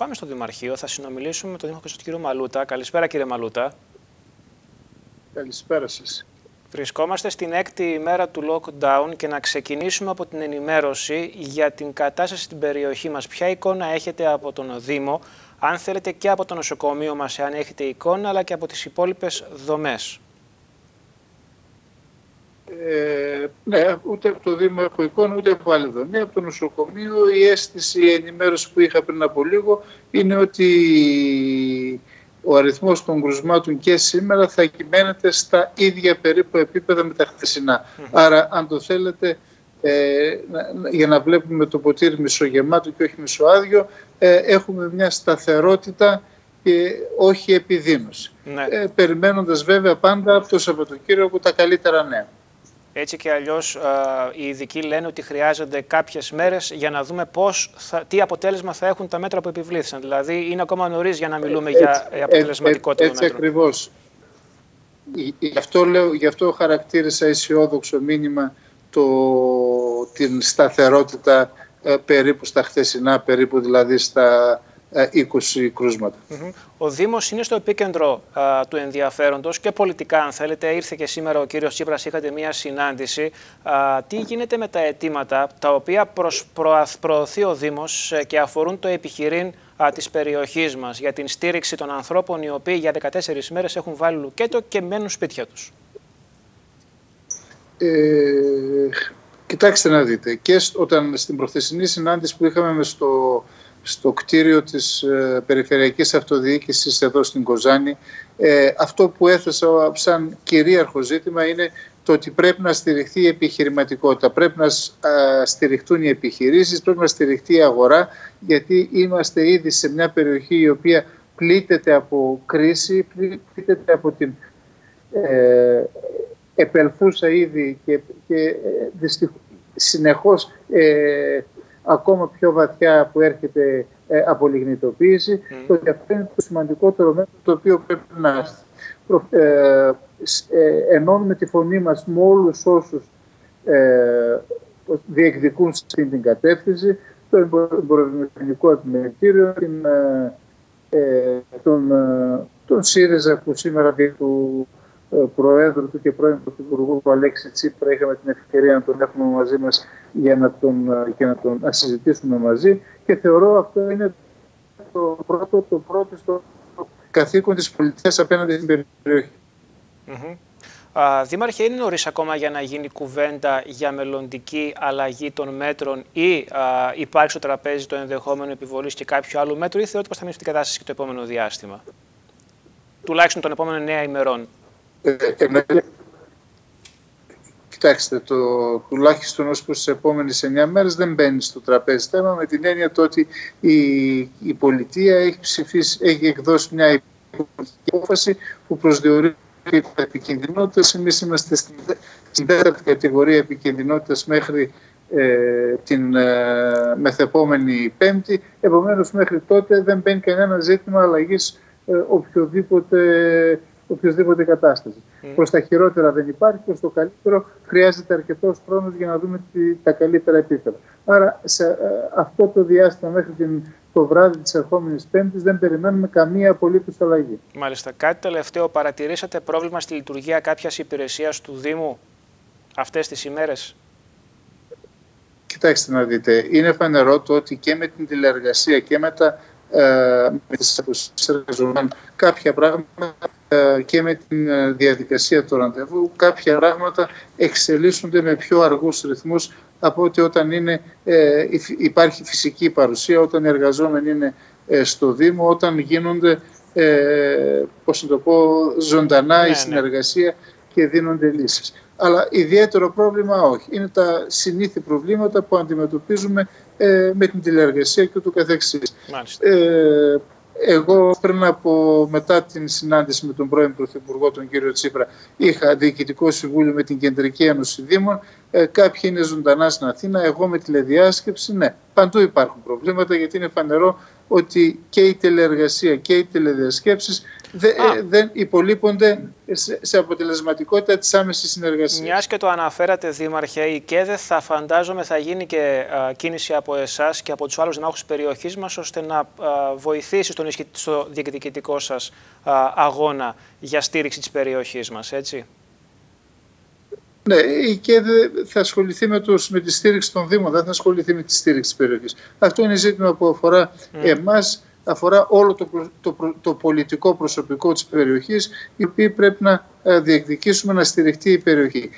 πάμε στο Δημαρχείο. Θα συνομιλήσουμε με τον Δήμαρχο του κ. Μαλούτα. Καλησπέρα, κύριε Μαλούτα. Καλησπέρα σας. Βρισκόμαστε στην έκτη ημέρα του lockdown και να ξεκινήσουμε από την ενημέρωση για την κατάσταση στην περιοχή μας. Ποια εικόνα έχετε από τον Δήμο, αν θέλετε και από το νοσοκομείο μας, αν έχετε εικόνα, αλλά και από τις υπόλοιπες δομές; Ε, ναι, ούτε από το Δήμο έχω εικόνα, ούτε από άλλη δομή. Από το νοσοκομείο η αίσθηση, η ενημέρωση που είχα πριν από λίγο είναι ότι ο αριθμός των κρουσμάτων και σήμερα θα κυμαίνεται στα ίδια περίπου επίπεδα με τα χθεσινά. Άρα, αν το θέλετε, ε, για να βλέπουμε το ποτήρι μισογεμάτο και όχι μισοάδιο, ε, έχουμε μια σταθερότητα και όχι επιδείνωση. Ναι. Ε, περιμένοντας βέβαια πάντα από το Σαββατοκύριακο τα καλύτερα νέα. Έτσι και αλλιώς οι ειδικοί λένε ότι χρειάζονται κάποιες μέρες για να δούμε πώς θα, τι αποτέλεσμα θα έχουν τα μέτρα που επιβλήθησαν. Δηλαδή είναι ακόμα νωρίς για να μιλούμε για αποτελεσματικότητα έτσι, έτσι ακριβώς. Γι' αυτό, λέω, γι αυτό χαρακτήρισα αισιόδοξο μήνυμα το, την σταθερότητα ε, περίπου στα χθεσινά, περίπου δηλαδή στα 20 ε, κρούσματα. Ο Δήμος είναι στο επίκεντρο του ενδιαφέροντος και πολιτικά αν θέλετε. Ήρθε και σήμερα ο κύριος Τσίπρας, είχατε μία συνάντηση. τι γίνεται με τα αιτήματα τα οποία προς, προωθεί ο Δήμος ε, και αφορούν το επιχειρήν α, της περιοχής μας για την στήριξη των ανθρώπων οι οποίοι για 14 μέρες έχουν βάλει λουκέτο και μένουν σπίτια τους; Ε, κοιτάξτε να δείτε, και όταν στην προθεσινή συνάντηση που είχαμε στο στο κτίριο της ε, Περιφερειακής Αυτοδιοίκησης εδώ στην Κοζάνη. Ε, αυτό που έθεσα σαν κυρίαρχο ζήτημα είναι το ότι πρέπει να στηριχθεί η επιχειρηματικότητα, πρέπει να στηριχτούν οι επιχειρήσεις, πρέπει να στηριχτεί η αγορά, γιατί είμαστε ήδη σε μια περιοχή η οποία πλήττεται από κρίση, πλήττεται από την ε, επελθούσα ήδη και, και ε, δυστυχώς, συνεχώς ε, ακόμα πιο βαθιά που έρχεται ε, από λιγνητοποίηση. Mm. Το ότι αυτό είναι το σημαντικότερο μέτρο το οποίο πρέπει να ε, ε, ενώνουμε τη φωνή μας με όλους όσους ε, διεκδικούν στην την κατεύθυνση, το εμπορευματικό επιμελητήριο, την, ε, ε, τον, τον ΣΥΡΙΖΑ που σήμερα δι του ε, Προέδρου του και πρώην Πρωθυπουργού του Αλέξη Τσίπρα είχαμε την ευκαιρία να τον έχουμε μαζί μας για να τον, ε, και να τον να συζητήσουμε μαζί και θεωρώ αυτό είναι το πρώτο, το πρώτο στο καθήκον της πολιτείας απέναντι στην περιοχή. Mm-hmm. Δήμαρχε, είναι νωρίς ακόμα για να γίνει κουβέντα για μελλοντική αλλαγή των μέτρων ή α, υπάρχει στο τραπέζι το ενδεχόμενο επιβολής και κάποιου άλλου μέτρου ή θεωρείτε πως θα μείνει στην κατάσταση και το επόμενο διάστημα; Τουλάχιστον των επόμενων νέα ημερών. Ε, κοιτάξτε, το τουλάχιστον ως προς τις επόμενες 9 μέρες δεν μπαίνει στο τραπέζι θέμα με την έννοια το ότι η, η πολιτεία έχει, ψηφίσει, έχει εκδώσει μια απόφαση που προσδιορίζει τα επικινδυνότητα. Εμείς είμαστε στην, στην τέταρτη κατηγορία επικινδυνότητας μέχρι ε, την ε, μεθεπόμενη Πέμπτη. Επομένως μέχρι τότε δεν μπαίνει κανένα ζήτημα αλλαγής ε, οποιοδήποτε οποιοδήποτε κατάσταση. Mm. Προς τα χειρότερα δεν υπάρχει, προς το καλύτερο χρειάζεται αρκετός χρόνος για να δούμε τα καλύτερα επίπεδα. Άρα, σε ε, αυτό το διάστημα μέχρι την, το βράδυ της ερχόμενης Πέμπτης δεν περιμένουμε καμία απολύτως αλλαγή. Μάλιστα. Κάτι τελευταίο, παρατηρήσατε πρόβλημα στη λειτουργία κάποιας υπηρεσίας του Δήμου αυτές τις ημέρες; Κοιτάξτε να δείτε, είναι φανερό το ότι και με την τηλεεργασία και με, τα, ε, με τις εργαζομένων κάποια πράγματα ε, και με τη ε, διαδικασία του ραντεβού κάποια πράγματα εξελίσσονται με πιο αργούς ρυθμούς από ότι όταν είναι, ε, υπάρχει φυσική παρουσία, όταν οι εργαζόμενοι είναι στο Δήμο, όταν γίνονται ε, πώς να το πω, ζωντανά η ναι, ναι. συνεργασία και δίνονται λύσεις. Αλλά ιδιαίτερο πρόβλημα όχι. Είναι τα συνήθη προβλήματα που αντιμετωπίζουμε με την τηλεεργασία και το καθεξής. Εγώ πριν από μετά την συνάντηση με τον πρώην Πρωθυπουργό, τον κύριο Τσίπρα, είχα διοικητικό συμβούλιο με την Κεντρική Ένωση Δήμων. Ε, κάποιοι είναι ζωντανά στην Αθήνα. Εγώ με τηλεδιάσκεψη, ναι. Παντού υπάρχουν προβλήματα γιατί είναι φανερό ότι και η τηλεεργασία και οι τηλεδιασκέψεις δεν υπολείπονται σε, αποτελεσματικότητα της άμεσης συνεργασίας. Μιας και το αναφέρατε Δήμαρχε, η ΚΕΔΕ θα φαντάζομαι θα γίνει και κίνηση από εσάς και από τους άλλους δημάρχους της περιοχής μας ώστε να βοηθήσει στον, στο διεκδικητικό σας αγώνα για στήριξη της περιοχής μας, έτσι; Ναι, η ΚΕΔΕ θα ασχοληθεί με, τους, με τη στήριξη των Δήμων, δεν θα ασχοληθεί με τη στήριξη της περιοχής. Αυτό είναι ζήτημα που αφορά mm. εμάς, αφορά όλο το, το, το, πολιτικό προσωπικό της περιοχής, οι οποίοι πρέπει να ε, διεκδικήσουμε να στηριχτεί η περιοχή.